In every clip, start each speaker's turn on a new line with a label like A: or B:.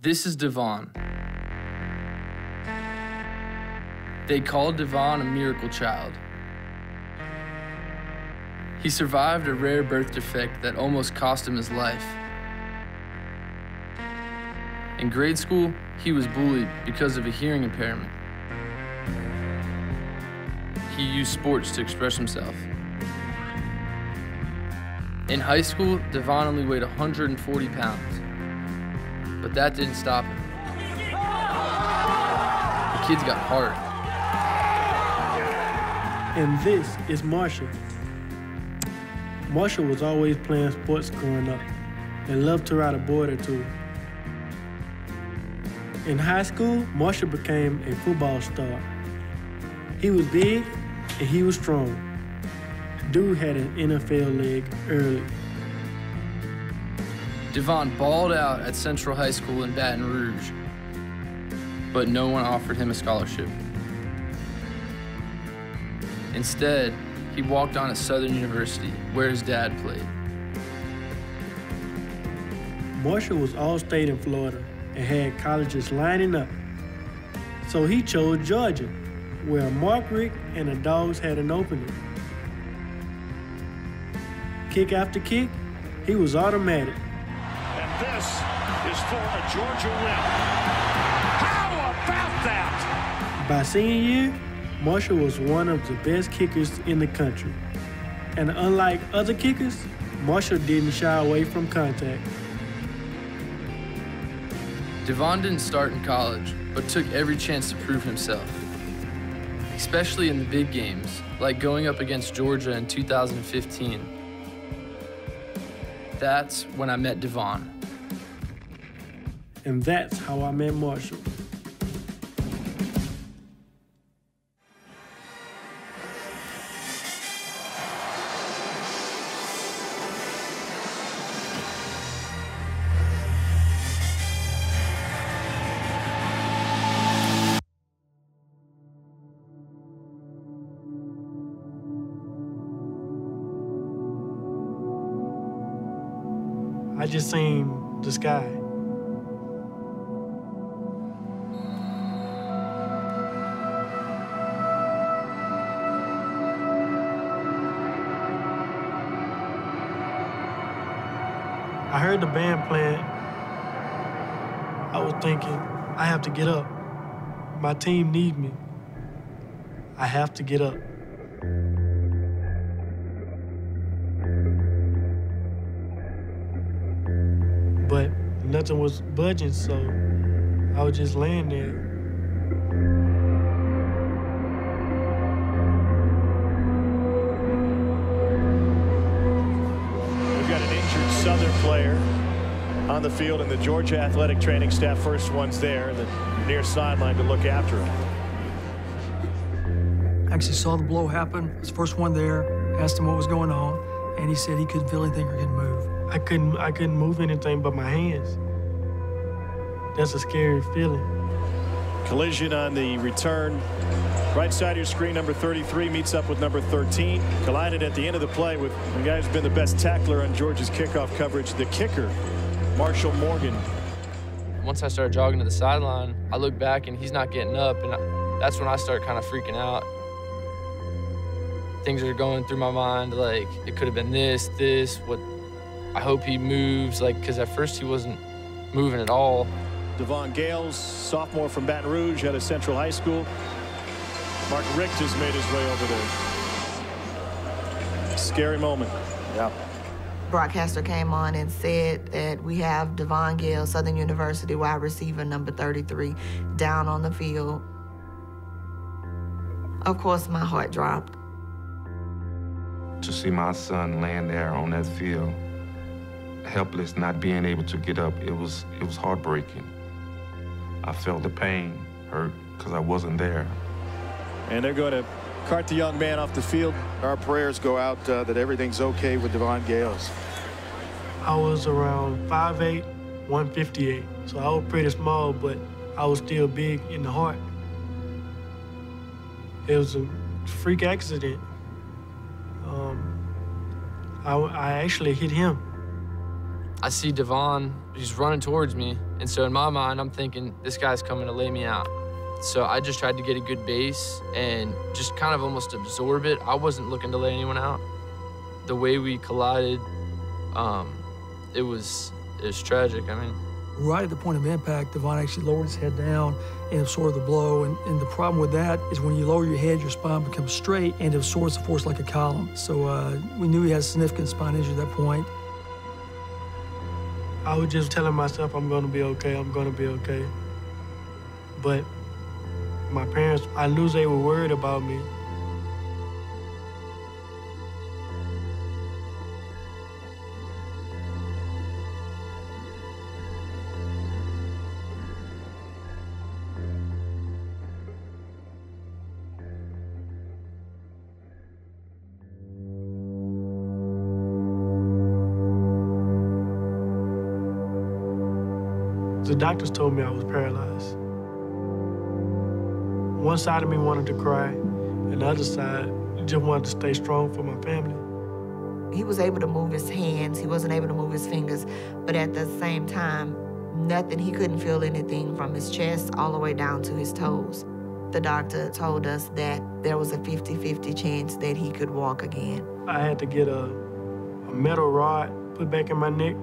A: This is Devon. They called Devon a miracle child. He survived a rare birth defect that almost cost him his life. In grade school, he was bullied because of a hearing impairment. He used sports to express himself. In high school, Devon only weighed 140 pounds, but that didn't stop him. The kid's got heart.
B: And this is Marshall. Marshall was always playing sports growing up and loved to ride a board or two. In high school, Marshall became a football star. He was big and he was strong. Dude had an NFL leg early.
A: Devon balled out at Central High School in Baton Rouge, but no one offered him a scholarship. Instead, he walked on at Southern University, where his dad played.
B: Marshall was all state in Florida and had colleges lining up. So he chose Georgia, where Mark Richt and the Dogs had an opening. Kick after kick, he was automatic.
C: And this is for a Georgia win. How about that?
B: By senior year, Marshall was one of the best kickers in the country. And unlike other kickers, Marshall didn't shy away from contact.
A: Devon didn't start in college, but took every chance to prove himself. Especially in the big games, like going up against Georgia in 2015. That's when I met Devon.
B: And that's how I met Marshall. I heard the band playing. I was thinking, I have to get up. My team need me. I have to get up. But nothing was budging, so I was just laying there.
C: On the field, and the Georgia athletic training staff first ones there, the near sideline to look after him.
D: Actually saw the blow happen. Was the first one there. Asked him what was going on, and he said he couldn't feel anything or couldn't move.
B: I couldn't I couldn't move anything but my hands. That's a scary feeling.
C: Collision on the return. Right side of your screen, number 33 meets up with number 13. Collided at the end of the play with the guy who's been the best tackler on Georgia's kickoff coverage, the kicker, Marshall Morgan.
A: Once I started jogging to the sideline, I look back and he's not getting up, and I, that's when I start kind of freaking out. Things are going through my mind, like it could have been this, this, what. I hope he moves, like, because at first he wasn't moving at all.
C: Devon Gales, sophomore from Baton Rouge out of Central High School. Mark Richt has made his way over there. Scary moment. Yeah.
E: Broadcaster came on and said that we have Devon Gale, Southern University wide receiver number 33, down on the field. Of course, my heart dropped.
F: To see my son laying there on that field, helpless, not being able to get up, it was it was heartbreaking. I felt the pain, hurt, because I wasn't there.
C: And they're going to cart the young man off the field.
G: Our prayers go out uh, that everything's okay with Devon Gales.
B: I was around 5'8", 158. So I was pretty small, but I was still big in the heart. It was a freak accident. Um, I, I actually hit him.
A: I see Devon, he's running towards me. And so in my mind, I'm thinking, this guy's coming to lay me out. So I just tried to get a good base and just kind of almost absorb it. I wasn't looking to lay anyone out. The way we collided, um, it was it was tragic. I mean,
D: right at the point of impact, Devon actually lowered his head down and absorbed the blow. And, and the problem with that is when you lower your head, your spine becomes straight and absorbs the force like a column. So uh, we knew he had significant spine injury at that point.
B: I was just telling myself I'm gonna be okay, I'm gonna be okay. But my parents, I knew they were worried about me. The doctors told me I was paralyzed. One side of me wanted to cry, and the other side just wanted to stay strong for my family.
E: He was able to move his hands, he wasn't able to move his fingers, but at the same time, nothing, he couldn't feel anything from his chest all the way down to his toes. The doctor told us that there was a 50 50 chance that he could walk again.
B: I had to get a, a metal rod put back in my neck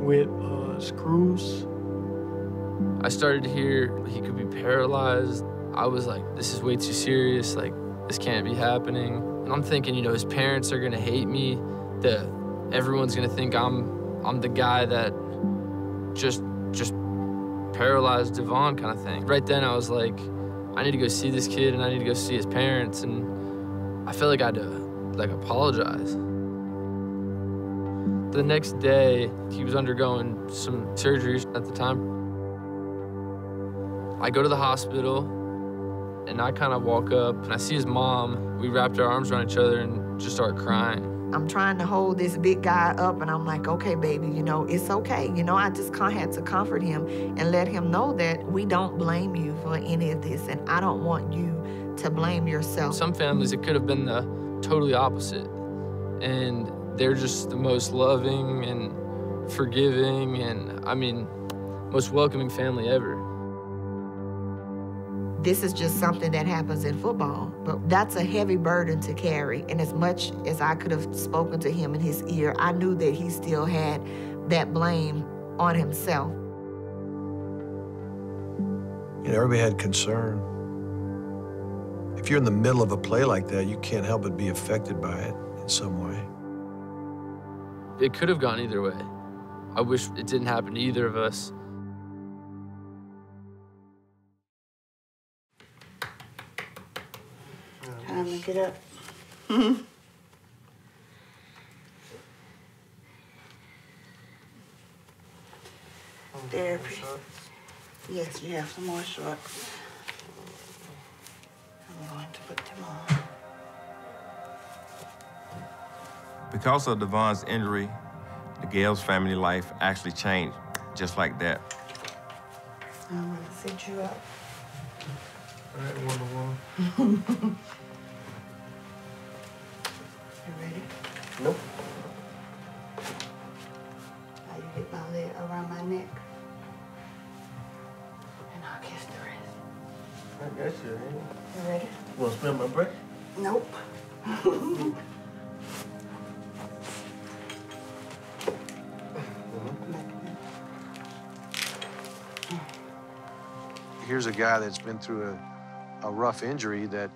B: with uh, screws
A: I started to hear he could be paralyzed. I was like, this is way too serious. Like, this can't be happening. And I'm thinking, you know, his parents are gonna hate me. That everyone's gonna think I'm I'm the guy that just just paralyzed Devon kind of thing. Right then I was like, I need to go see this kid and I need to go see his parents and I felt like I had to like apologize. The next day, he was undergoing some surgeries at the time. I go to the hospital and I kind of walk up and I see his mom. We wrapped our arms around each other and just start crying.
E: I'm trying to hold this big guy up and I'm like, okay, baby, you know, it's okay. You know, I just had to comfort him and let him know that we don't blame you for any of this and I don't want you to blame yourself.
A: Some families, it could have been the totally opposite. And they're just the most loving and forgiving and, I mean, most welcoming family ever
E: this is just something that happens in football. But that's a heavy burden to carry. And as much as I could have spoken to him in his ear, I knew that he still had that blame on himself.
H: You know, everybody had concern. If you're in the middle of a play like that, you can't help but be affected by it in some way.
A: It could have gone either way. I wish it didn't happen to either of us.
I: Time to get up. Therapy. Yes, you have some more shorts. I'm going to put them on.
J: Because of Devon's injury, the Gales family life actually changed just like that.
I: I'm going to sit you up.
B: All right, one to Nope.
I: Now you get my leg around my neck. And I'll kiss the rest.
B: I got you, ain't
I: You ready?
B: You want to smell my breath?
I: Nope. Mm-hmm.
H: Here's a guy that's been through a, a rough injury that,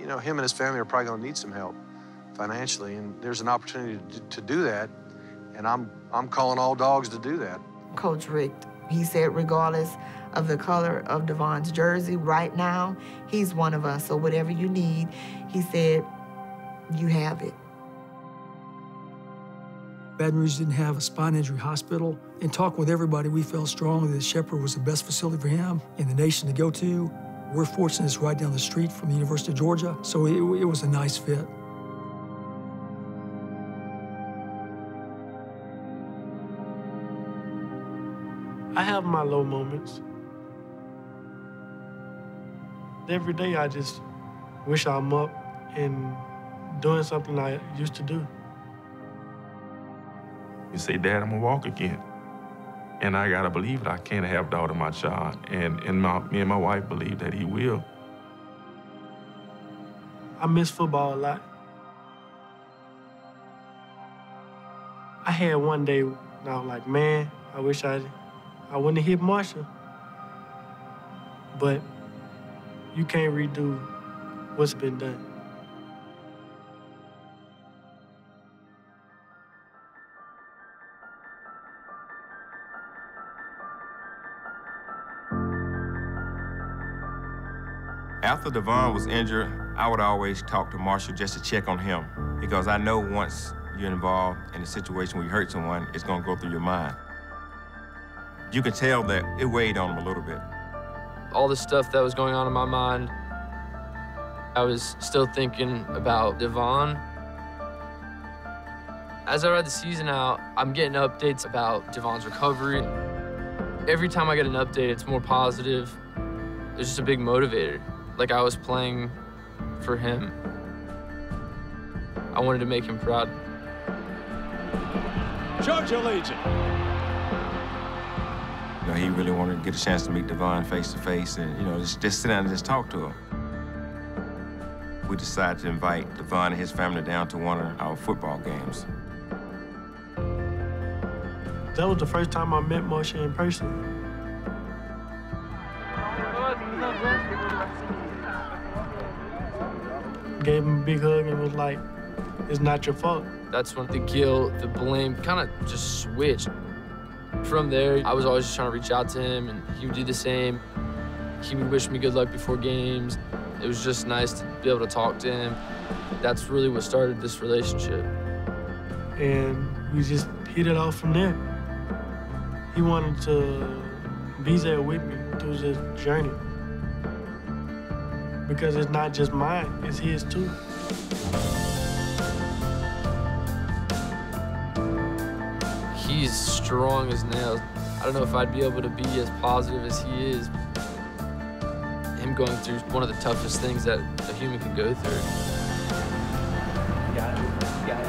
H: you know, him and his family are probably going to need some help financially, and there's an opportunity to, to do that, and I'm I'm calling all dogs to do that.
E: Coach Richt, he said, regardless of the color of Devon's jersey, right now he's one of us. So whatever you need, he said, you have it.
D: Baton Rouge didn't have a spine injury hospital. In talking with everybody, we felt strongly that Shepherd was the best facility for him in the nation to go to. We're fortunate it's right down the street from the University of Georgia, so it, it was a nice fit.
B: I have my low moments. Every day I just wish I'm up and doing something I used to do.
F: You say, Dad, I'm gonna walk again. And I gotta believe it. I can't have doubt in my child. And, and my, me and my wife believe that he will.
B: I miss football a lot. I had one day, and I was like, man, I wish I, I wouldn't have hit Marshall. But you can't redo what's been done.
J: After Devon was injured, I would always talk to Marshall just to check on him because I know once you're involved in a situation where you hurt someone, it's gonna go through your mind. You could tell that it weighed on him a little bit.
A: All the stuff that was going on in my mind, I was still thinking about Devon. As I ride the season out, I'm getting updates about Devon's recovery. Every time I get an update, it's more positive. It's just a big motivator. Like I was playing for him. I wanted to make him proud.
C: Georgia Legion.
J: You know, he really wanted to get a chance to meet Devon face to face and, you know, just, just sit down and just talk to him. We decided to invite Devon and his family down to one of our football games.
B: That was the first time I met Marshall in person. Gave him a big hug and was like, it's not your fault.
A: That's when the guilt, the blame kind of just switched. From there, I was always just trying to reach out to him, and he would do the same. He would wish me good luck before games. It was just nice to be able to talk to him. That's really what started this relationship.
B: And we just hit it off from there. He wanted to be there with me through this journey. Because it's not just mine, it's his too.
A: He's strong as nails. I don't know if I'd be able to be as positive as he is. Him going through one of the toughest things that a human can go through.
K: Got it. Got it.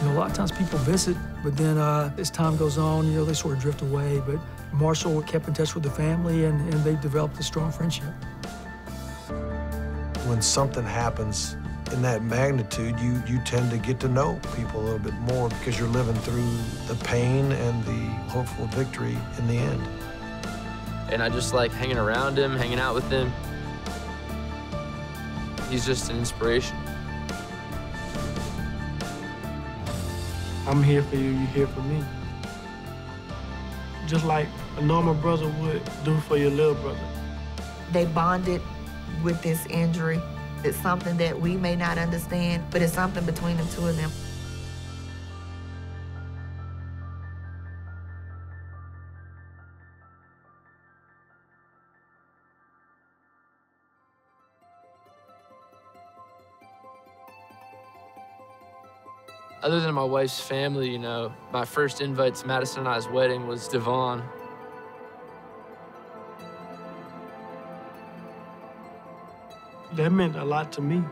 D: You know, a lot of times people visit, but then uh, as time goes on, you know, they sort of drift away. But Marshall kept in touch with the family, and, and they developed a strong friendship.
H: When something happens in that magnitude, you, you tend to get to know people a little bit more because you're living through the pain and the hopeful victory in the end.
A: And I just like hanging around him, hanging out with him. He's just an inspiration.
B: I'm here for you, you're here for me. Just like a normal brother would do for your little brother.
E: They bonded with this injury. It's something that we may not understand, but it's something between the two of them.
A: Other than my wife's family, you know, my first invite to Madison and I's wedding was Devon.
B: That meant a lot to me.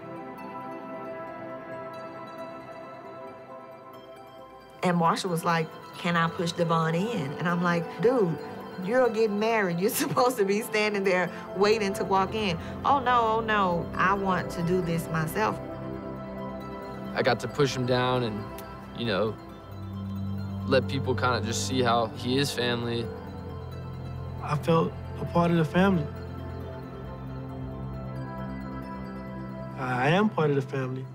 E: And Marshall was like, Can I push Devon in? And I'm like, Dude, you're getting married. You're supposed to be standing there waiting to walk in. Oh, no, oh, no. I want to do this myself.
A: I got to push him down and, you know, let people kind of just see how he is family.
B: I felt a part of the family. I am part of the family.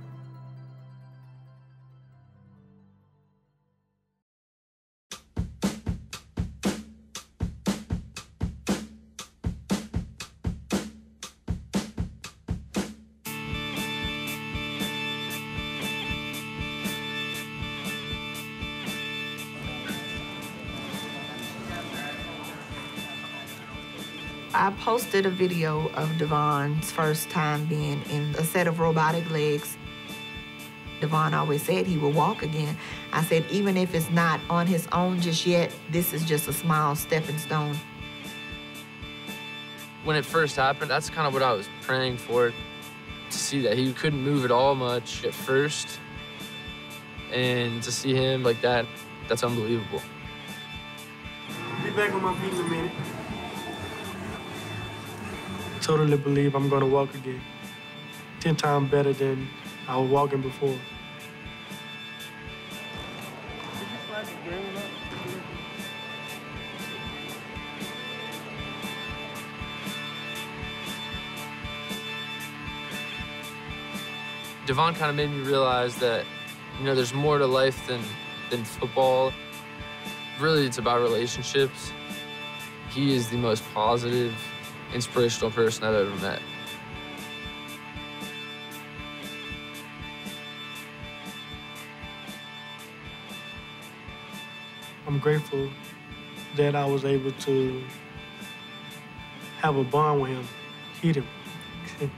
E: I posted a video of Devon's first time being in a set of robotic legs. Devon always said he would walk again. I said, even if it's not on his own just yet, this is just a small stepping stone.
A: When it first happened, that's kind of what I was praying for. To see that he couldn't move at all much at first. And to see him like that, that's unbelievable.
B: Be back on my feet in a minute. I totally believe I'm gonna walk again. Ten times better than I was walking before.
A: Devon kind of made me realize that, you know, there's more to life than, than football. Really, it's about relationships. He is the most positive, inspirational person I've ever met.
B: I'm grateful that I was able to have a bond with him, hit him.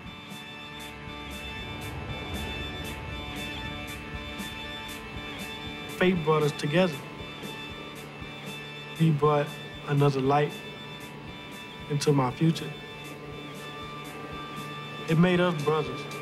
B: Fate brought us together. He brought another light into my future. It made us brothers.